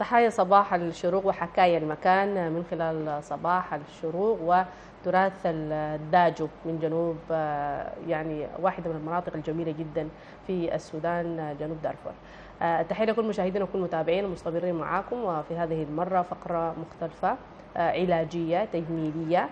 تحايا صباح الشروق وحكايا المكان من خلال صباح الشروق وتراث الداجو من جنوب يعني واحدة من المناطق الجميلة جدا في السودان جنوب دارفور. تحية لكل مشاهدينا وكل متابعين ومستمرين معاكم. وفي هذه المرة فقرة مختلفة علاجية تجميلية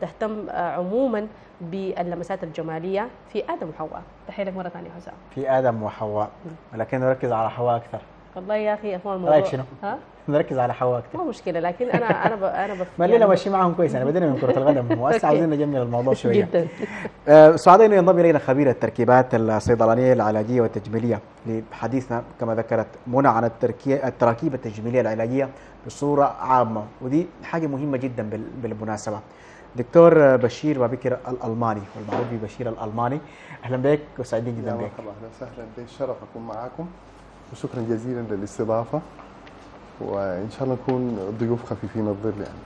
تهتم عموما باللمسات الجمالية في آدم وحواء. تحية لك مرة ثانية حسام في آدم وحواء ولكن نركز على حواء أكثر. والله يا أخي هو الموضوع رايك شنو؟ ها؟ نركز على حواء أكثر ما مشكلة لكن أنا أنا ب... أنا بف... ما لنا ماشي معهم كويس يعني بدينا من كرة القدم okay. عاوزين نجمل الموضوع شوية جدا آه، سعداء إنه ينضم إلينا خبير التركيبات الصيدلانية العلاجية والتجميلية لحديثنا كما ذكرت منى عن التركي- التراكيب التجميلية العلاجية بصورة عامة ودي حاجة مهمة جدا بال- بالمناسبة. دكتور بشير بابكر الألماني والمعروف ببشير الألماني أهلا بك وسعيدين جدا بك. مرحبا أهلا وسهلا لي الشرف أكون معاكم وشكرا جزيلا للاستضافة وإن شاء الله نكون ضيوف خفيفين الظل يعني.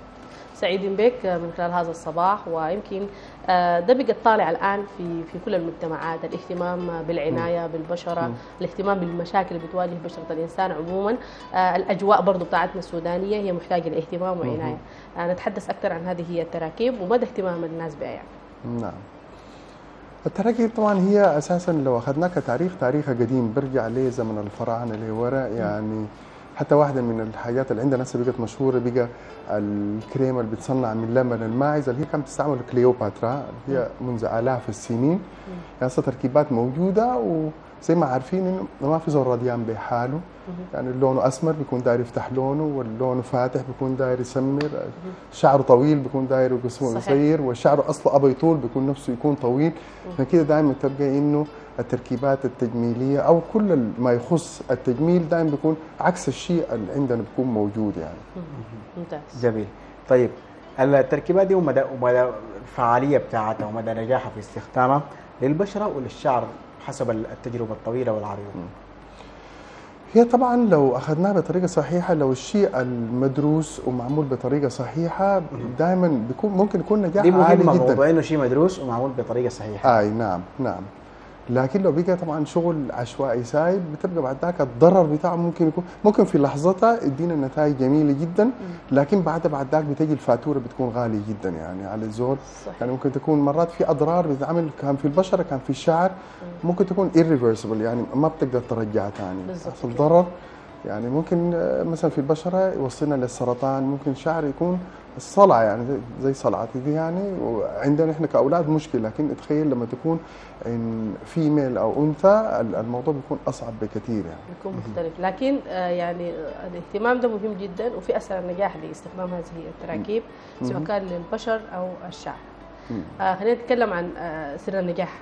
سعيدين بك من خلال هذا الصباح ويمكن آه، ده بقى طالع الآن في في كل المجتمعات الاهتمام بالعناية بالبشرة الاهتمام بالمشاكل اللي بتواجه بشرة الإنسان عموما. آه، الأجواء برضو بتاعتنا السودانية هي محتاجة لاهتمام وعنايه آه، نتحدث أكثر عن هذه التراكيب ومدى اهتمام الناس بها يعني. نعم. التراكيب طبعا هي أساسا لو اخذناها كتاريخ تاريخها قديم برجع لزمن الفراعنة اللي ورا يعني حتى واحدة من الحاجات اللي عندنا هسه بقت مشهورة بقى الكريم اللي بتصنع من لبن الماعز اللي هي كانت تستعمل كليوباترا اللي هي منذ آلاف السنين. يعني تركيبات موجودة وزي ما عارفين إنه ما في زول رضيان بحاله. يعني لونه أسمر بيكون داير يفتح لونه واللون فاتح بيكون داير يسمر. شعره طويل بيكون داير يقسمه صحيح. قصير والشعر أصله ابي طول بيكون نفسه يكون طويل. عشان كده دائما تلقى إنه التركيبات التجميلية أو كل ما يخص التجميل دائما بيكون عكس الشيء اللي عندنا بيكون موجود يعني. ممتاز. جميل. طيب التركيبات دي ومدى ومدى الفعاليه بتاعتها ومدى نجاحها في استخدامها للبشرة وللشعر حسب التجربة الطويلة والعريضة. هي طبعا لو أخذناها بطريقة صحيحة لو الشيء المدروس ومعمول بطريقة صحيحة دائما بيكون ممكن يكون نجاح دي عالي مهمه جدا موضوع إنه شيء مدروس ومعمول بطريقة صحيحة. أي نعم نعم لكن لو بقى طبعا شغل عشوائي سايب بتبقى بعد ذاك الضرر بتاعه ممكن يكون ممكن في لحظتها يدينا نتائج جميلة جدا لكن بعد بعد ذاك بتجي الفاتورة بتكون غالية جدا يعني على الزول صحيح. يعني ممكن تكون مرات في أضرار بتتعمل كان في البشره كان في الشعر ممكن تكون irreversible يعني ما بتقدر ترجعها ثاني كده. ضرر يعني ممكن آه، مثلا في البشرة يوصلنا للسرطان ممكن شعر يكون الصلع يعني زي- صلعتي دي يعني. وعندنا إحنا كأولاد مشكلة لكن تخيل لما تكون إن فيميل أو أنثى ال- الموضوع بيكون أصعب بكثير يعني. بيكون مختلف. لكن آه، يعني آه، الاهتمام ده مهم جدا وفي اسرع نجاح لاستخدام هذه التراكيب سواء كان للبشر أو الشعر. خلينا نتكلم عن سر النجاح.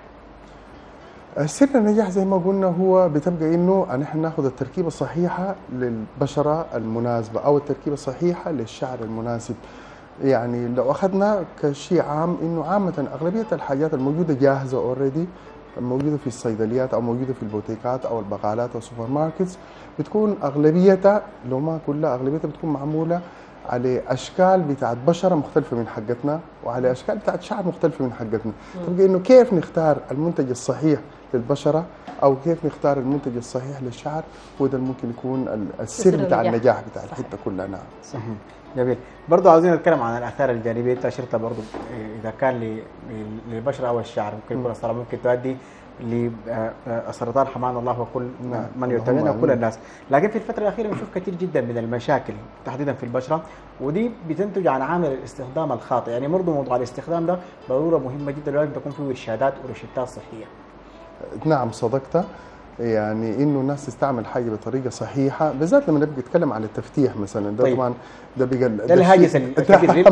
سر النجاح زي ما قلنا هو بتبقى إنه نحن ناخذ التركيبة الصحيحة للبشرة المناسبة أو التركيبة الصحيحة للشعر المناسب. يعني لو أخذنا كشيء عام إنه عامة أغلبية الحاجات الموجودة جاهزة already موجودة في الصيدليات أو موجودة في البوتيكات أو البقالات أو ال supermarkets بتكون أغلبيتها لو ما كلها أغلبيتها بتكون معمولة على أشكال بتاعت بشرة مختلفة من حقتنا وعلى أشكال بتاعت شعر مختلفة من حقتنا. تبقى إنه كيف نختار المنتج الصحيح للبشره أو كيف نختار المنتج الصحيح للشعر وده ممكن يكون ال- سر السر بتاع النجاح. بتاع صحيح. الحته كلها نعم مهم. جميل برضه عاوزين نتكلم عن الآثار الجانبية أنت أشرت برضه إذا كان للبشرة أو الشعر ممكن يكون الصلاه ممكن تؤدي لسرطان حمان الله وكل نعم. من اللهم يتبعنا وكل. الناس لكن في الفترة الأخيرة بنشوف كثير جدا من المشاكل تحديدا في البشرة ودي بتنتج عن عامل الاستخدام الخاطئ يعني برضه موضوع الاستخدام ده ضرورة مهمة جدا لازم تكون فيه إرشادات وروشتات صحية نعم صدقت. يعني إنه الناس تستعمل حاجة بطريقة صحيحة بالذات لما نبقى نتكلم عن التفتيح مثلا. ده طيب. طبعا ده بقى ده الهاجس أهم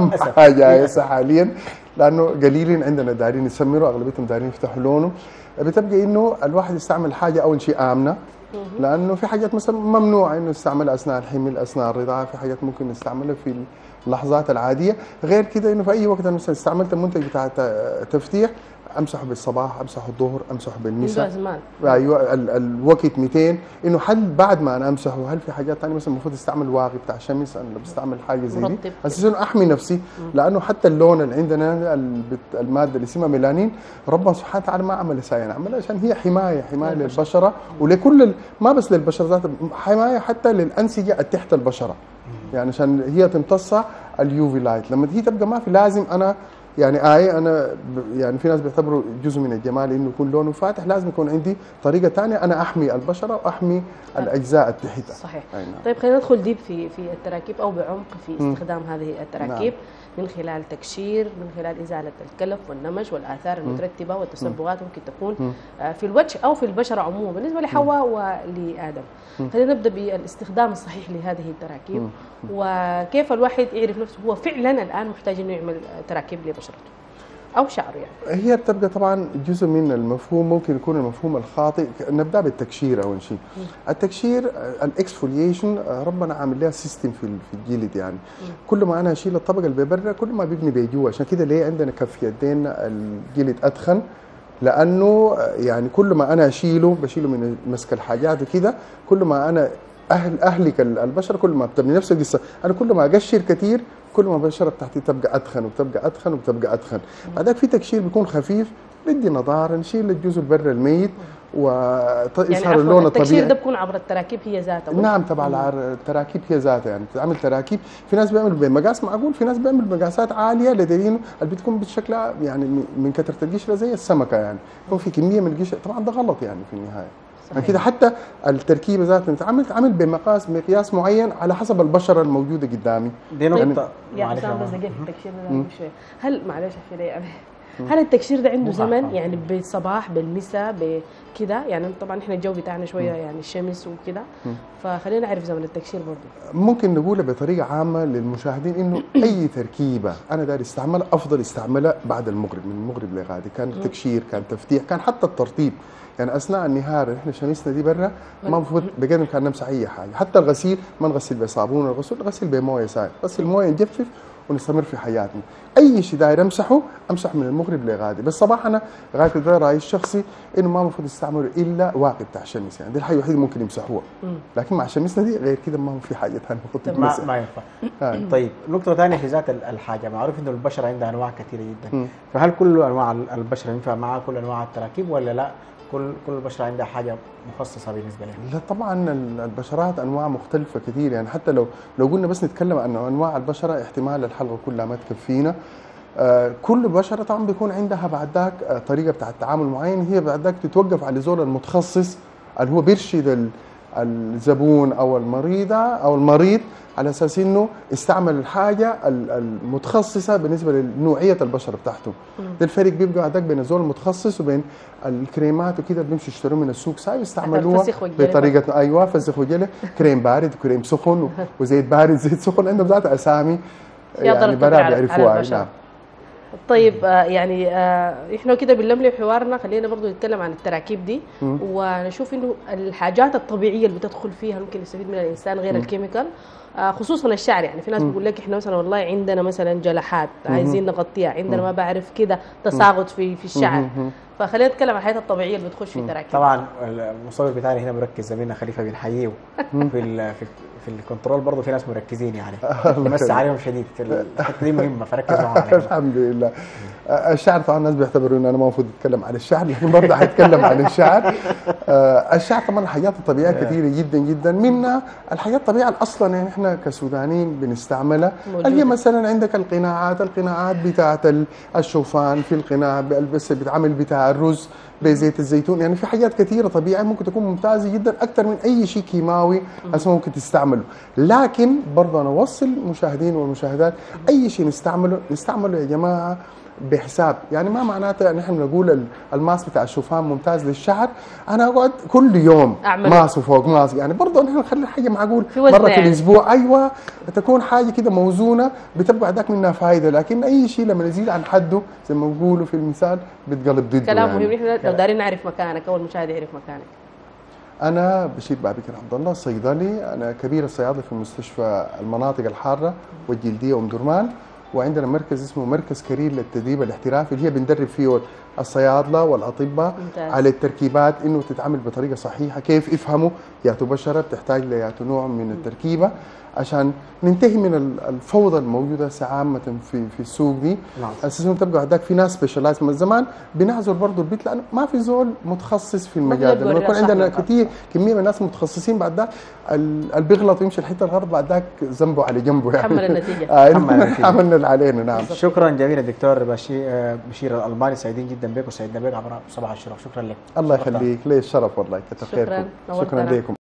للأسف. حاجة. هسه حاليا. لأنه قليلين عندنا دارين يسمروا أغلبيتهم دارين يفتحوا لونه. بتبقى إنه الواحد يستعمل حاجة أول شيء آمنة. لأنه في حاجات مثلا ممنوع إنه يستعملها أثناء الحمل أثناء الرضاعة. في حاجات ممكن نستعملها في اللحظات العادية. غير كده إنه في أي وقت أنا مثلا استعملت المنتج بتاع تفتيح أمسحه بالصباح أمسحه الظهر أمسحه بالمساء. زمان أيوه ال- الوقت 200 إنه هل بعد ما أنا أمسحه هل في حاجات ثانية مثلا المفروض استعمل واقي بتاع شمس أنا بستعمل حاجة زي دي. مرطب. أساس انه أحمي نفسي. لأنه حتى اللون اللي عندنا المادة اللي اسمها ميلانين ربنا سبحانه وتعالى ما عمل ساين عملها عشان هي حماية حماية. للبشرة. ولكل ما بس للبشرة ذاتها حماية حتى للأنسجة تحت البشرة. يعني عشان هي تمتص ال UV light. لما هي تبقى ما في لازم أنا يعني آية أنا يعني في ناس بيعتبروا جزء من الجمال إنه يكون لونه فاتح. لازم يكون عندي طريقة ثانية أنا أحمي البشرة وأحمي الأجزاء اللي تحتها صحيح. أي نعم. طيب خلينا ندخل deep في في التراكيب أو بعمق في. استخدام هذه التراكيب. من خلال تقشير من خلال إزالة الكلف والنمش والآثار المترتبة والتصبغات ممكن تكون. آه، في الوجه أو في البشرة عموما بالنسبة لحواء ولآدم. خلينا نبدأ بالاستخدام الصحيح لهذه التراكيب. وكيف الواحد يعرف نفسه؟ هو فعلا الآن محتاج إنه يعمل تراكيب لبشرته. أو شعره يعني. هي بتبقى طبعا جزء من المفهوم ممكن يكون المفهوم الخاطئ. نبدأ بالتقشير أول شيء. التقشير ال exfoliation ربنا عامل لها system في في الجلد يعني. كل ما أنا أشيل الطبقة اللي ببرا كل ما بيبني بيجوا عشان كده ليه عندنا كف يدين الجلد أدخن؟ لأنه يعني كل ما أنا أشيله بشيله من مسك الحاجات وكده كل ما أنا أهل أهلك ال- البشره كل ما بتبني نفس القصة. أنا كل ما أقشر كثير كل ما البشره بتاعتي تبقى أدخن وتبقى أدخن وتبقى أدخن. بعدك في تقشير بيكون خفيف بدي نضارة نشيل الجزء البر الميت يعني ويظهر عفوا اللون التقشير ده الطبيعي بكون عبر التراكيب هي ذاتها نعم تبع التراكيب هي ذاتها. يعني بتعمل تراكيب. في ناس بيعمل بمقاس معقول في ناس بيعمل بمقاسات عالية لدليل اللي بتكون بشكلها يعني من كثرة القشرة زي السمكة يعني. يكون في كمية من القشرة. طبعا ده غلط يعني في النهاية. صحيح. كده حتى التركيبه ذاتها بتتعمل تعمل بمقاس مقياس معين على حسب البشرة الموجودة قدامي. دي نقطة. يا معلش حسام يا بس. دقيقة في التكشير ده مم. شوية؟ هل معلش في يعني هل التكشير ده عنده زمن. يعني بالصباح بالمساء بكده؟ يعني طبعا إحنا الجو بتاعنا شوية يعني الشمس وكده. فخلينا نعرف زمن التكشير برضه ممكن نقولها بطريقة عامة للمشاهدين إنه أي تركيبة أنا داير أستعملها أفضل أستعملها بعد المغرب من المغرب لغادي. كان تكشير كان تفتيح كان حتى الترطيب. يعني أثناء النهار اللي إحنا شمسنا دي برا ما المفروض بقدر الامكان نمسح أي حاجة. حتى الغسيل ما نغسل بصابون ولا غسل نغسل بموية سائل غسل موية نجفف ونستمر في حياتنا. أي شيء داير أمسحه أمسح من المغرب لغادي. بس صباح أنا غاية ده رأيي الشخصي إنه ما المفروض يستعملوا إلا واقي بتاع الشمس. يعني دي الحاجة الوحيدة اللي ممكن يمسحوها. لكن مع شمسنا دي غير كده ما هو في حاجة ثانية المفروض ما ينفع. آه. طيب نقطة ثانية في ذات ال- الحاجة. معروف إنه البشرة عندها أنواع كثيرة جدا. فهل كل أنواع ال- البشرة ينفع معها؟ كل أنواع التراكيب ولا لا؟ كل كل البشرة عندها حاجة مخصصة بالنسبة لها. لا طبعا ال- البشرات أنواع مختلفة كثير. يعني حتى لو لو قلنا بس نتكلم عن أنواع البشرة احتمال الحلقة كلها ما تكفينا. آه، كل بشرة طبعا بيكون عندها بعد ذاك آه، طريقة بتاع التعامل معين. هي بعد ذاك تتوقف على زول المتخصص اللي هو بيرشد الزبون أو المريضة أو المريض على أساس إنه يستعمل الحاجة ال- المتخصصة بالنسبة لنوعية البشره بتاعته. ده الفرق بيبقى عندك بين الزول المتخصص وبين الكريمات وكده بيمشوا يشتروا من السوق ساعات يستعملوها الفسخ والجلد. بطريقه أيوه فسخ وجلد كريم بارد وكريم سخن وزيت بارد زيت سخن. عندهم ذات أسامي يعني على بيعرفوها. نعم. طيب آه يعني آه إحنا كده بنلملم حوارنا. خلينا برضو نتكلم عن التراكيب دي. ونشوف إنه الحاجات الطبيعية اللي بتدخل فيها ممكن يستفيد منها الإنسان غير ال chemical آه خصوصا الشعر. يعني في ناس بيقول لك إحنا مثلا والله عندنا مثلا صلعات عايزين نغطيها عندنا ما بعرف كده تساقط في في الشعر. فخلينا نتكلم عن الحاجات الطبيعية اللي بتخش في التراكيب. طبعا المصور بتاعنا هنا مركز زميلنا خليفة بنحييه في ال في في الكنترول برضه في ناس مركزين يعني. بس عليهم شديد الحتة دي مهمة فركز معاهم عليها. الحمد لله. آه، الشعر طبعا الناس بيعتبروا إنه أنا ما المفروض اتكلم عن الشعر لكن برضه حيتكلم عن الشعر. آه، الشعر طبعا حاجات طبيعيه كثيرة جدا جدا. منها الحاجات الطبيعية أصلا يعني إحنا كسودانيين بنستعملها. اللي. مثلا عندك القناعات القناعات بتاعت ال- الشوفان في القناع بس بتعمل بتاع الرز بزيت الزيتون. يعني في حاجات كثيرة طبيعية ممكن تكون ممتازة جدا أكثر من أي شيء كيماوي هسه ممكن تستعمله. لكن برضه أنا أوصل المشاهدين والمشاهدات أي شيء نستعمله نستعمله يا جماعة بحساب. يعني ما معناته إن إحنا بنقول ال- الماسك بتاع الشوفان ممتاز للشعر. أنا أقعد كل يوم أعمله. ماسك وفوق ماسك. يعني برضه نحن نخلي حاجة معقول. مرة في يعني. الأسبوع. أيوه. تكون حاجة كده موزونة بتبقى عندك منها فائده لكن أي شيء لما يزيد عن حده زي ما بيقولوا في المثال بتقلب ضده كلام يعني. مهم. إحنا لو دارين نعرف مكانك أو المشاهد يعرف مكانك. أنا بشير بابكر عبد الله صيدلي أنا كبير الصيادلة في مستشفى المناطق الحارة والجلدية أم درمان. وعندنا مركز اسمه مركز كرير للتدريب الاحترافي اللي هي بندرب فيه الصيادلة والأطباء ممتاز. على التركيبات إنه تتعمل بطريقة صحيحة كيف يفهموا؟ ياتوا بشرة بتحتاج لياتوا نوع من التركيبة. عشان ننتهي من ال- الفوضى الموجودة هسه عامه في في السوق دي نعم. أساسا تبقى عندك في ناس specialized من زمان بنعزل برضه البيت لأنه ما في زول متخصص في المجال ده لما يكون عندنا. كثير كمية من الناس متخصصين بعد ذاك ال- اللي بيغلط ويمشي الحته الغلط بعد ذاك ذنبه على جنبه يعني تحمل النتيجة. آه النتيجة. عملنا اللي علينا نعم شكرا جزيلا دكتور بشير آه، بشير الألماني سعيدين جدا بك وسعدنا بك عبر صباح الشروق شكرا لك الله. يخليك لي الشرف والله كتر شكراً. خيركم نورتنا. شكرا لكم